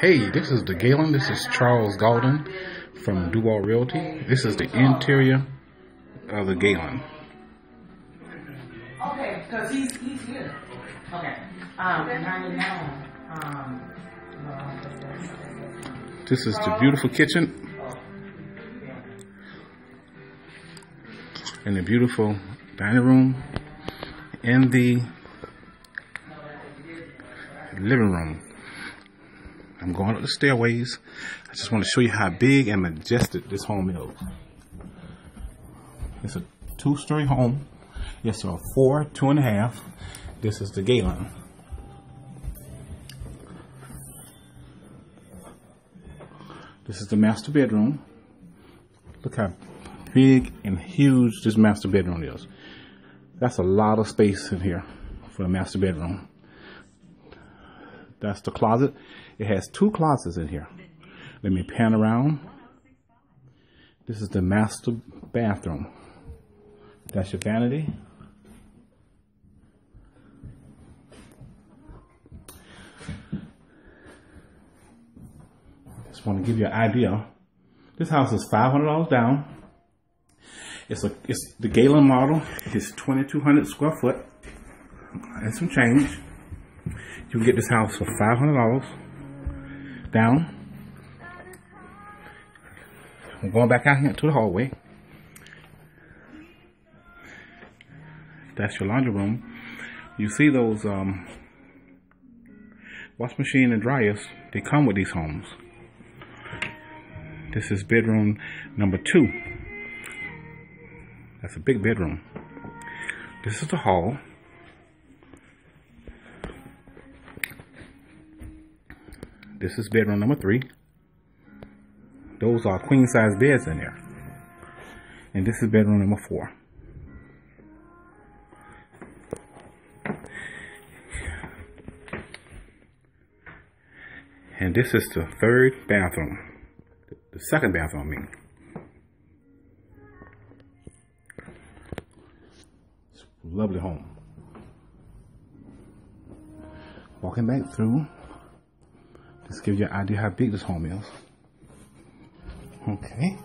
Hey, this is the Galen. This is Charles Golden from Duval Realty. This is the interior of the Galen. Okay, because he's, he's here. Okay. Um, Um, This is the beautiful kitchen and the beautiful dining room and the living room. I'm going up the stairways. I just want to show you how big and majestic this home is. It's a two-story home. Yes, a four, two and a half. This is the Galen. This is the master bedroom. Look how big and huge this master bedroom is. That's a lot of space in here for a master bedroom. That's the closet. It has two closets in here. Let me pan around. This is the master bathroom. That's your vanity. Just want to give you an idea. This house is five hundred dollars down. It's a it's the Galen model. It's twenty two hundred square foot and some change. You can get this house for five hundred dollars down. I'm going back out here to the hallway. That's your laundry room. You see those um, wash machine and dryers? They come with these homes. This is bedroom number two. That's a big bedroom. This is the hall. This is bedroom number three. Those are queen size beds in there. And this is bedroom number four. And this is the third bathroom. The second bathroom, I mean. Lovely home. Walking back through, just give you an idea how big this home is. Okay.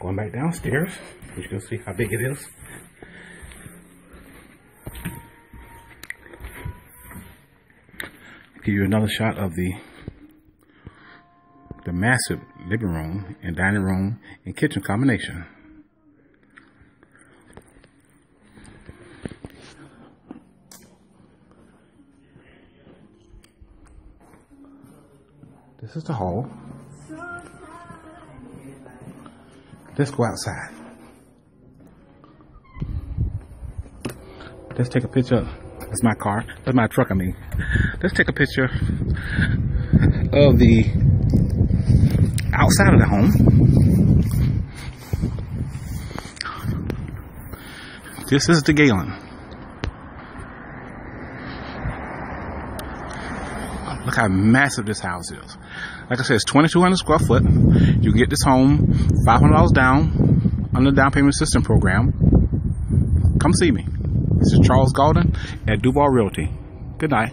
Going back downstairs, you can see how big it is. Give you another shot of the the massive living room and dining room and kitchen combination. This is the hall. Let's go outside. Let's take a picture. That's my car. That's my truck, I mean. Let's take a picture of the outside of the home. This is the Galen. Look how massive this house is. Like I said, it's 2,200 square foot. You can get this home $500 down on the down payment system program. Come see me. This is Charles Golden at Duval Realty. Good night.